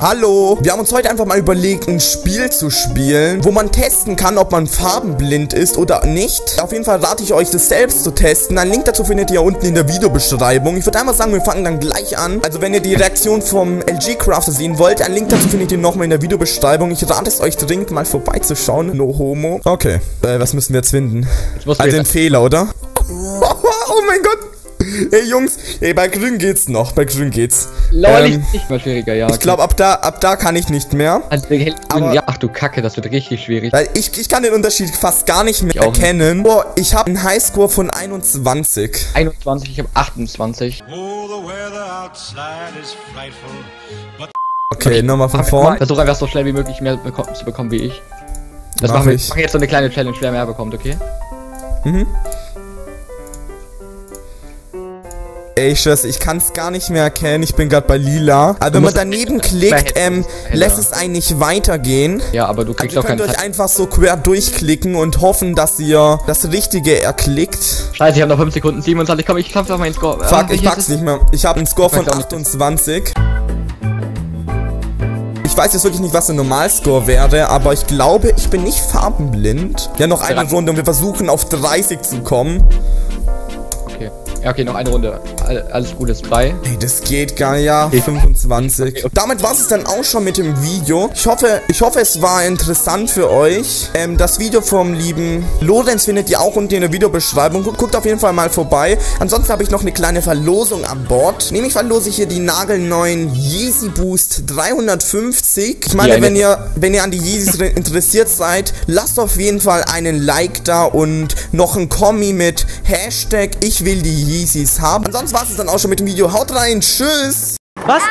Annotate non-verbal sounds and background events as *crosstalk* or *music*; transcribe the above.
Hallo. Wir haben uns heute einfach mal überlegt, ein Spiel zu spielen, wo man testen kann, ob man farbenblind ist oder nicht. Auf jeden Fall rate ich euch, das selbst zu testen. Einen Link dazu findet ihr unten in der Videobeschreibung. Ich würde einmal sagen, wir fangen dann gleich an. Also wenn ihr die Reaktion vom LG Crafter sehen wollt, einen Link dazu findet ihr nochmal in der Videobeschreibung. Ich rate es euch dringend mal vorbeizuschauen. No homo. Okay, äh, was müssen wir jetzt finden? Also den Fehler, oder? *laughs* oh mein Gott. Ey Jungs, ey, bei grün geht's noch, bei grün geht's. Lol, ähm, nicht mal schwieriger, ja. Ich glaube, ab da, ab da kann ich nicht mehr. Also, aber, ja, ach du Kacke, das wird richtig schwierig. Weil ich, ich kann den Unterschied fast gar nicht mehr ich erkennen. Nicht. Oh, ich habe einen Highscore von 21. 21, ich habe 28. Okay, nochmal von vorne. Versuch einfach so schnell wie möglich mehr zu bekommen wie ich. Das Mach machen wir. Ich mache jetzt so eine kleine Challenge, wer mehr bekommt, okay? Mhm. Ey, ich ich kann's gar nicht mehr erkennen. Ich bin gerade bei lila. Aber wenn man daneben *laughs* klickt, ähm, lässt es einen nicht weitergehen. Ja, aber du kriegst also, auch keinen... Ihr könnt euch einfach so quer durchklicken und hoffen, dass ihr das Richtige erklickt. Scheiße, ich habe noch 5 Sekunden. 27, komm, ich schaff auf meinen Score. Fuck, ich pack's nicht mehr. Ich habe einen Score von 28. Ich weiß jetzt wirklich nicht, was der Normalscore wäre, aber ich glaube, ich bin nicht farbenblind. Ja, noch eine Runde und wir versuchen auf 30 zu kommen. Ja, okay, noch eine Runde. Alles gut ist bei. Ey, das geht gar ja. Okay. 25. Okay, okay. Damit war es dann auch schon mit dem Video. Ich hoffe, ich hoffe, es war interessant für euch. Ähm, das Video vom lieben Lorenz findet ihr auch unten in der Videobeschreibung. Guckt auf jeden Fall mal vorbei. Ansonsten habe ich noch eine kleine Verlosung an Bord. Nämlich verlose ich hier die nagelneuen Yeezy Boost 350. Ich meine, wenn ihr, wenn ihr an die Yeezys interessiert seid, lasst auf jeden Fall einen Like da und noch ein Kommi mit Hashtag ich will die Yeezys haben. Ansonsten war es dann auch schon mit dem Video. Haut rein, tschüss! Was?